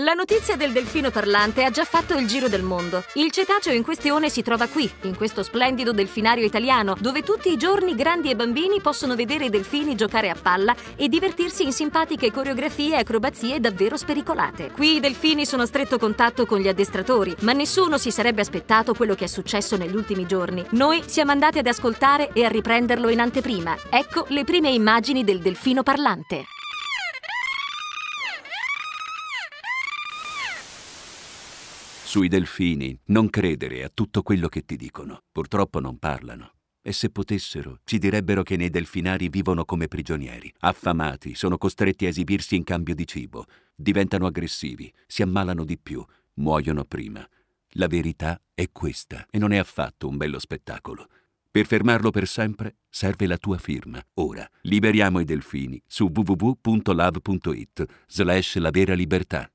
La notizia del delfino parlante ha già fatto il giro del mondo. Il cetaceo in questione si trova qui, in questo splendido delfinario italiano, dove tutti i giorni grandi e bambini possono vedere i delfini giocare a palla e divertirsi in simpatiche coreografie e acrobazie davvero spericolate. Qui i delfini sono a stretto contatto con gli addestratori, ma nessuno si sarebbe aspettato quello che è successo negli ultimi giorni. Noi siamo andati ad ascoltare e a riprenderlo in anteprima. Ecco le prime immagini del delfino parlante. Sui delfini non credere a tutto quello che ti dicono. Purtroppo non parlano. E se potessero, ci direbbero che nei delfinari vivono come prigionieri, affamati, sono costretti a esibirsi in cambio di cibo, diventano aggressivi, si ammalano di più, muoiono prima. La verità è questa e non è affatto un bello spettacolo. Per fermarlo per sempre serve la tua firma. Ora, liberiamo i delfini su www.love.it slash la vera libertà.